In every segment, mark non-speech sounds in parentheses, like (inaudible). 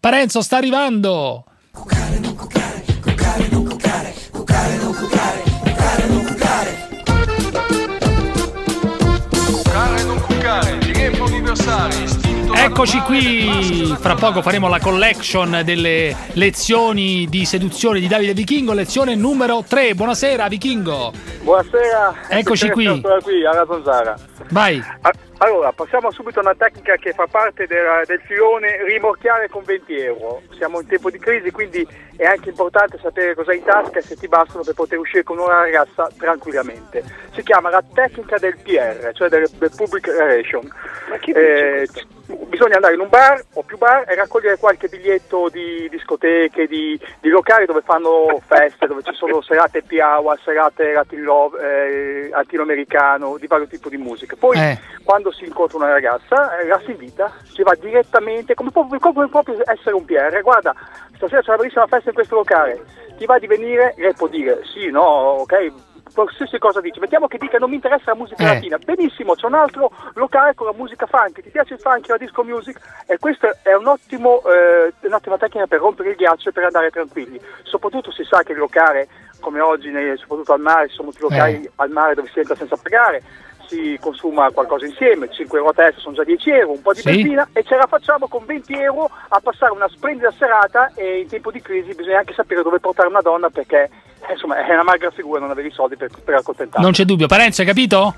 Parenzo sta arrivando. Cucare, non cucare, cucare, non cucare, cucare, non cucare, cucare, non cucare. Cucare non cucare, dilemma universale, istinto Eccoci qui, fra poco faremo la collection delle lezioni di seduzione di Davide Vichingo, lezione numero 3. Buonasera Vichingo. Buonasera, Eccoci Ecco, qui. Qui alla Zanzara. Vai. Allora, passiamo subito a una tecnica che fa parte del, del filone rimorchiare con 20 euro. Siamo in tempo di crisi, quindi è anche importante sapere cosa hai in tasca e se ti bastano per poter uscire con una ragazza tranquillamente. Si chiama la tecnica del PR, cioè del, del Public Relation. Eh, c- bisogna andare in un bar o più bar e raccogliere qualche biglietto di discoteche, di, di locali dove fanno feste, dove ci sono serate piaua, serate Latin love, eh, latinoamericano, di vario tipo di musica. Poi Eh. quando si incontra una ragazza, eh, la si invita, si va direttamente, come proprio, come proprio essere un PR, guarda, stasera c'è una bellissima festa in questo locale, ti va di venire, lei può dire sì, no, ok, qualsiasi cosa dici, mettiamo che dica non mi interessa la musica Eh. latina, benissimo, c'è un altro locale con la musica funk, ti piace il funk, la disco music, e questa è un ottimo, eh, un'ottima tecnica per rompere il ghiaccio e per andare tranquilli, soprattutto si sa che il locale, come oggi, soprattutto al mare, ci sono molti locali Eh. al mare dove si entra senza pagare, si consuma qualcosa insieme, 5 euro a testa sono già 10 euro, un po' di Sì. benzina e ce la facciamo con 20 euro a passare una splendida serata e in tempo di crisi bisogna anche sapere dove portare una donna perché insomma è una magra figura non avere i soldi per, per accontentarla. Non c'è dubbio. Parenzo, hai capito?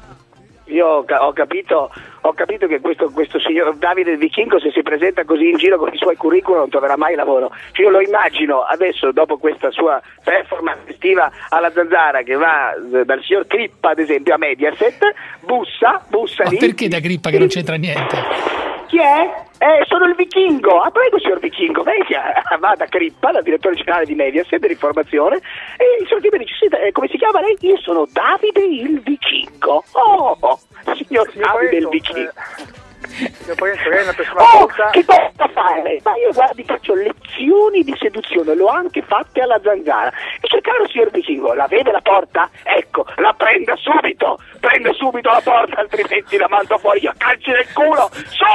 Io ho, ca- ho capito, ho capito che questo, questo signor Davide Vichingo se si presenta così in giro con i suoi curriculum non troverà mai lavoro. Cioè, io lo immagino adesso dopo questa sua performance estiva alla zanzara che va eh, dal signor Crippa ad esempio a Mediaset, bussa, bussa Ma lì. perché da grippa che non c'entra niente? (laughs) Chi è? Eh, sono il Vichingo. Ah, prego, signor Vichingo. Venga, (laughs) va da Crippa, da direttore generale di Mediaset dell'informazione. E il signor Crippa dice: "Senta, eh, come si chiama lei? Io sono Davide il Vichingo. Oh, signor Signor Davide il Parenzo, Vichingo. eh, signor Parenzo, lei è una persona Oh, che cosa fare? Ma io guardi, faccio lezioni di seduzione, l'ho anche fatte alla zanzara. Dice, caro signor Vichingo, la vede la porta? Ecco, la prenda subito, prende subito la porta, altrimenti la mando fuori io a calci nel culo.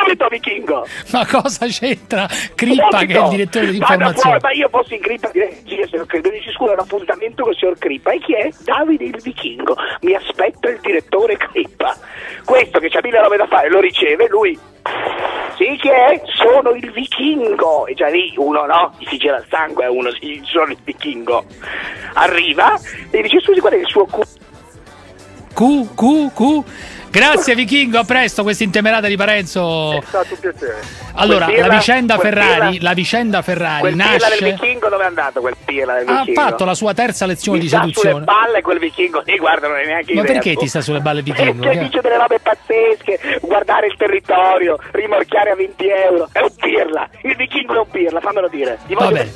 Subito, Vichingo! Ma cosa c'entra Crippa che è il direttore di informazione? ma io fossi in Crippa direi signor Crippa. Dici scusa, un appuntamento con il signor Crippa. E chi è? Davide il Vichingo. Mi aspetta il direttore Crippa. Questo che c'ha mille robe da fare lo riceve, lui. Sì, chi è? Sono il vichingo. E già lì uno no, gli si gira il sangue a uno, sono il vichingo. Arriva e dice, scusi, qual è il suo cu... Q, Q, Q. Grazie Vichingo, a presto questa intemerata di Parenzo. È stato un piacere. Allora, pirla- la vicenda Ferrari, pirla- la vicenda Ferrari pirla del nasce vichingo dove è andato quel pirla del ha vichingo? fatto la sua terza lezione Mi di sta sulle seduzione. palle quel vichingo, e guarda, non è neanche Ma perché verbo. ti sta sulle balle Vichingo? Perché Che- dice delle robe pazzesche, guardare il territorio, rimorchiare a 20 euro, è un pirla, il vichingo è un pirla, fammelo dire. Va voglio- bene.